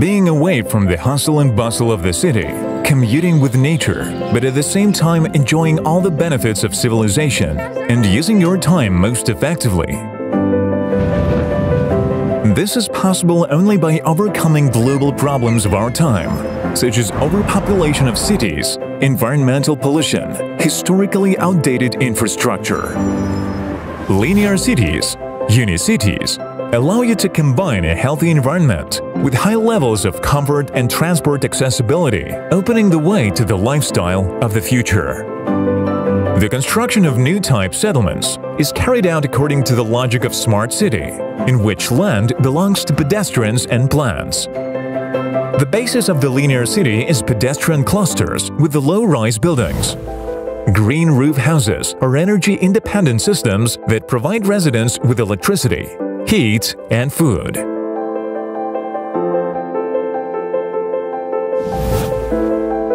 Being away from the hustle and bustle of the city, commuting with nature, but at the same time enjoying all the benefits of civilization and using your time most effectively. This is possible only by overcoming global problems of our time, such as overpopulation of cities, environmental pollution, historically outdated infrastructure. Linear cities, unicities, allow you to combine a healthy environment with high levels of comfort and transport accessibility, opening the way to the lifestyle of the future. The construction of new type settlements is carried out according to the logic of smart city, in which land belongs to pedestrians and plants. The basis of the linear city is pedestrian clusters with the low-rise buildings. Green roof houses are energy-independent systems that provide residents with electricity, heat, and food.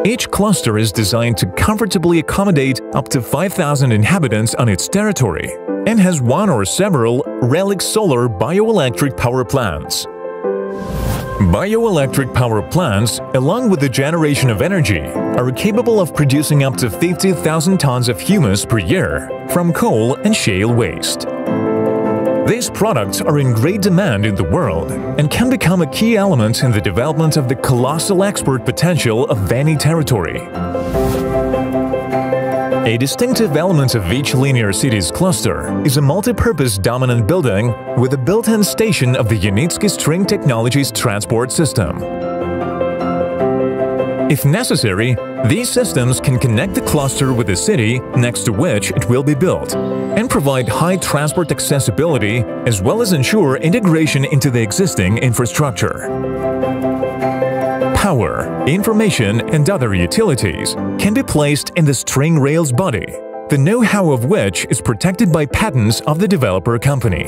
Each cluster is designed to comfortably accommodate up to 5,000 inhabitants on its territory and has one or several relic solar bioelectric power plants. Bioelectric power plants, along with the generation of energy, are capable of producing up to 50,000 tons of humus per year from coal and shale waste. These products are in great demand in the world and can become a key element in the development of the colossal export potential of Veni territory. A distinctive element of each linear cities cluster is a multi-purpose dominant building with a built-in station of the Unitsky String Technologies transport system. If necessary, these systems can connect the cluster with the city next to which it will be built and provide high transport accessibility as well as ensure integration into the existing infrastructure. Power, information and other utilities can be placed in the string rails body, the know-how of which is protected by patents of the developer company.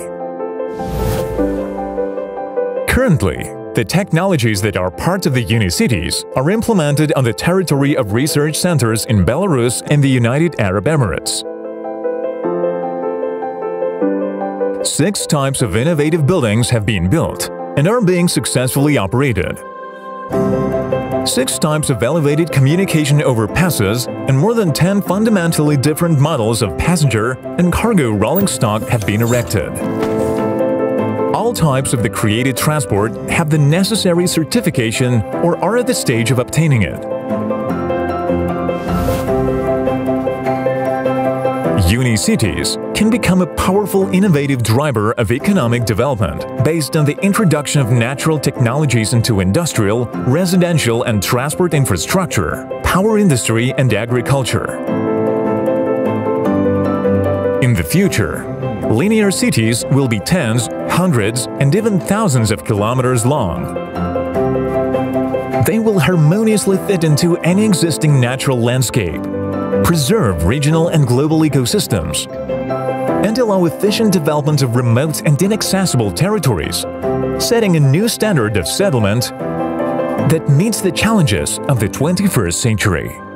Currently, the technologies that are part of the Unicities are implemented on the territory of research centers in Belarus and the United Arab Emirates. Six types of innovative buildings have been built and are being successfully operated. Six types of elevated communication overpasses and more than 10 fundamentally different models of passenger and cargo rolling stock have been erected. Types of the created transport have the necessary certification or are at the stage of obtaining it. Unicities can become a powerful innovative driver of economic development based on the introduction of natural technologies into industrial, residential and transport infrastructure, power industry and agriculture. In the future, linear cities will be tens, hundreds, and even thousands of kilometers long. They will harmoniously fit into any existing natural landscape, preserve regional and global ecosystems, and allow efficient development of remote and inaccessible territories, setting a new standard of settlement that meets the challenges of the 21st century.